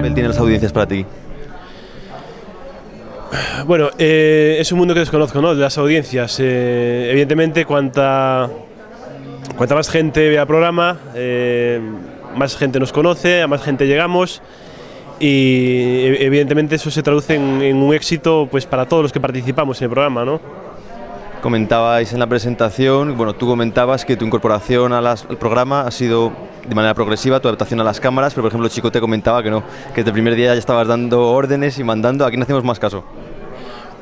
papel tienen las audiencias para ti? Bueno, eh, es un mundo que desconozco, ¿no? De las audiencias. Eh, evidentemente, cuanta, cuanta más gente vea el programa, eh, más gente nos conoce, a más gente llegamos y e- evidentemente eso se traduce en, en un éxito pues, para todos los que participamos en el programa, ¿no? Comentabais en la presentación, bueno, tú comentabas que tu incorporación al programa ha sido de manera progresiva, tu adaptación a las cámaras, pero por ejemplo Chico te comentaba que no, que desde el primer día ya estabas dando órdenes y mandando, ¿a quién hacemos más caso?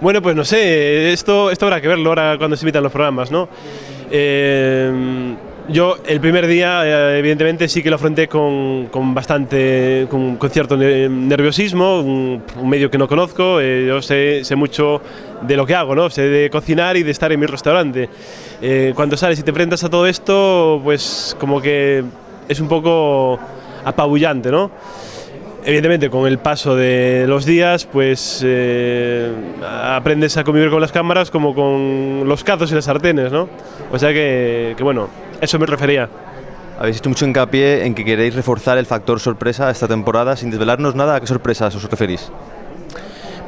Bueno, pues no sé, esto, esto habrá que verlo ahora cuando se invitan los programas, ¿no? Eh, yo el primer día, eh, evidentemente, sí que lo afronté con, con bastante, con, con cierto ne- nerviosismo, un, un medio que no conozco, eh, yo sé, sé mucho de lo que hago, ¿no? Sé de cocinar y de estar en mi restaurante. Eh, cuando sales y te enfrentas a todo esto, pues como que es un poco apabullante, ¿no? Evidentemente, con el paso de los días, pues eh, aprendes a convivir con las cámaras como con los cazos y las sartenes, ¿no? O sea que, que, bueno, eso me refería. Habéis hecho mucho hincapié en que queréis reforzar el factor sorpresa esta temporada sin desvelarnos nada, ¿a qué sorpresas os referís?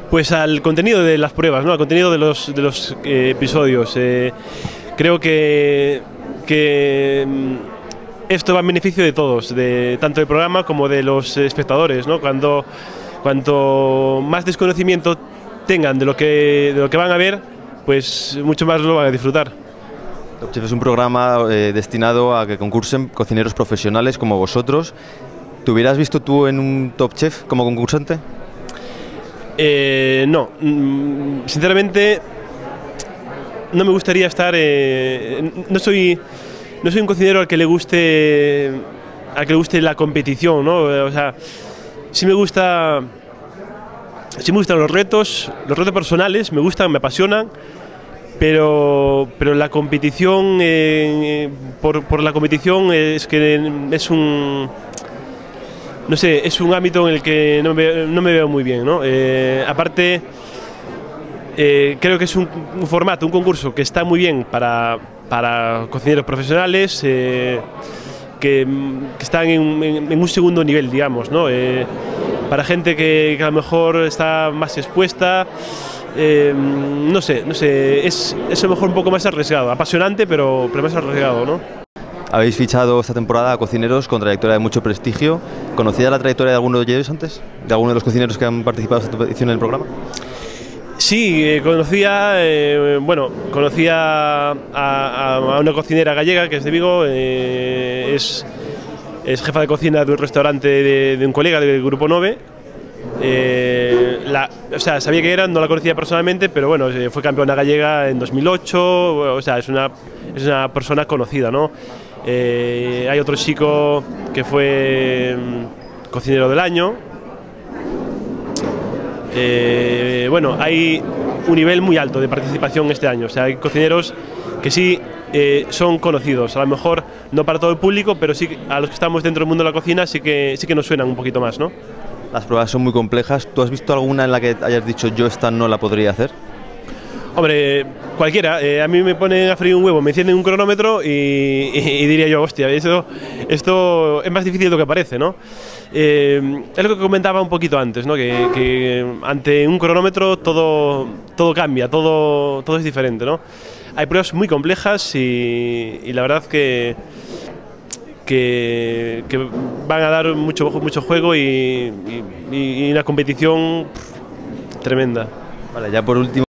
Pues al contenido de las pruebas, ¿no? Al contenido de los, de los eh, episodios. Eh, creo que, que mm, esto va en beneficio de todos, de tanto del programa como de los espectadores, ¿no? Cuando cuanto más desconocimiento tengan de lo que de lo que van a ver, pues mucho más lo van a disfrutar. Top Chef es un programa eh, destinado a que concursen cocineros profesionales como vosotros. ¿Te hubieras visto tú en un Top Chef como concursante? Eh, no, mm, sinceramente no me gustaría estar. eh, no soy, no soy un cocinero al que le guste, al que le guste la competición, ¿no? O sea, sí me gusta, sí me gustan los retos, los retos personales, me gustan, me apasionan. Pero, pero la competición, eh, por, por la competición es que es un, no sé, es un ámbito en el que no me, no me veo muy bien, ¿no? Eh, aparte, eh, creo que es un, formato, un concurso que está muy bien para, para cocineros profesionales, que, están en, un segundo nivel, digamos, ¿no? Para gente que, que a lo mejor está más expuesta, eh, no sé, no sé, es, es a lo mejor un poco más arriesgado, apasionante, pero, pero más arriesgado, ¿no? Habéis fichado esta temporada a cocineros con trayectoria de mucho prestigio. ¿Conocías la trayectoria de alguno de ellos antes? ¿De alguno de los cocineros que han participado en esta edición del programa? Sí, eh, conocía, eh, bueno, conocía a, a- a una cocinera gallega que es de Vigo, eh, es, es jefa de cocina de un restaurante de, de un colega del Grupo 9. Eh, o sea, sabía que era, no la conocía personalmente, pero bueno, eh, fue campeona gallega en 2008, o sea, es una, es una persona conocida, ¿no? Eh, hay otro chico que fue mm, cocinero del año, bueno, hay un nivel muy alto de participación este año. O sea, hay cocineros que sí son conocidos. A lo mejor no para todo el público, pero sí a los que estamos dentro del mundo de la cocina sí que, sí que nos suenan un poquito más, ¿no? Las pruebas son muy complejas. ¿Tú has visto alguna en la que hayas dicho yo esta no la podría hacer? Hombre, cualquiera. eh, a mí me ponen a freír un huevo, me encienden un cronómetro y, diría yo, hostia, esto, es más difícil de lo que parece, ¿no? Eh, es lo que comentaba un poquito antes, ¿no? Que, que ante un cronómetro todo, todo cambia, todo, todo es diferente, ¿no? Hay pruebas muy complejas y la verdad que, que, que van a dar mucho, mucho juego y, y- y una competición tremenda. Vale, ya por último.